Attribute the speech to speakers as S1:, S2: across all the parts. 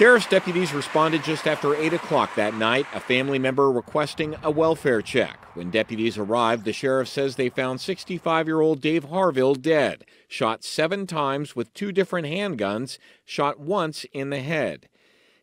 S1: Sheriff's deputies responded just after 8 o'clock that night, a family member requesting a welfare check. When deputies arrived, the sheriff says they found 65 year old Dave Harville dead, shot seven times with two different handguns, shot once in the head.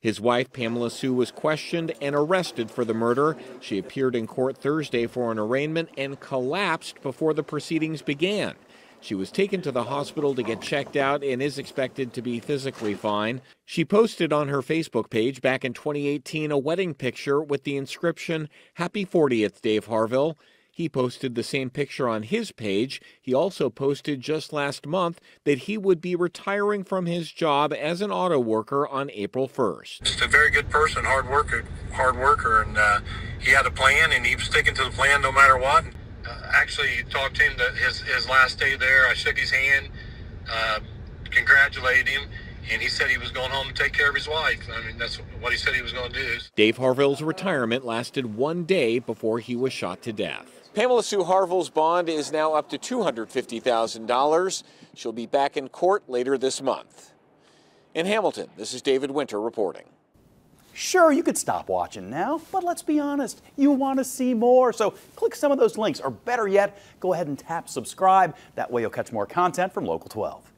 S1: His wife, Pamela Sue, was questioned and arrested for the murder. She appeared in court Thursday for an arraignment and collapsed before the proceedings began. She was taken to the hospital to get checked out and is expected to be physically fine. She posted on her Facebook page back in 2018 a wedding picture with the inscription, Happy 40th, Dave Harville. He posted the same picture on his page. He also posted just last month that he would be retiring from his job as an auto worker on April 1st.
S2: Just a very good person, hard worker, hard worker, and uh, he had a plan, and he was sticking to the plan no matter what. Actually, talked to him that his his last day there. I shook his hand, uh, congratulated him and he said he was going home to take care of his wife. I mean, that's what he said he was going to do.
S1: Dave Harville's retirement lasted one day before he was shot to death. Pamela Sue Harville's bond is now up to $250,000. She'll be back in court later this month. In Hamilton, this is David Winter reporting.
S3: Sure, you could stop watching now, but let's be honest, you want to see more. So click some of those links, or better yet, go ahead and tap subscribe. That way you'll catch more content from Local 12.